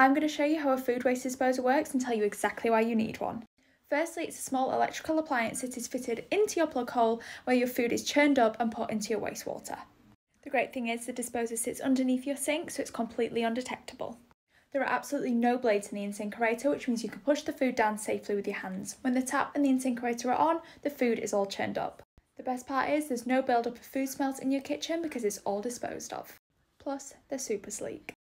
I'm going to show you how a food waste disposer works and tell you exactly why you need one. Firstly, it's a small electrical appliance that is fitted into your plug hole where your food is churned up and put into your wastewater. The great thing is the disposer sits underneath your sink so it's completely undetectable. There are absolutely no blades in the InSinkErator, which means you can push the food down safely with your hands. When the tap and the InSinkErator are on, the food is all churned up. The best part is there's no build-up of food smells in your kitchen because it's all disposed of. Plus, they're super sleek.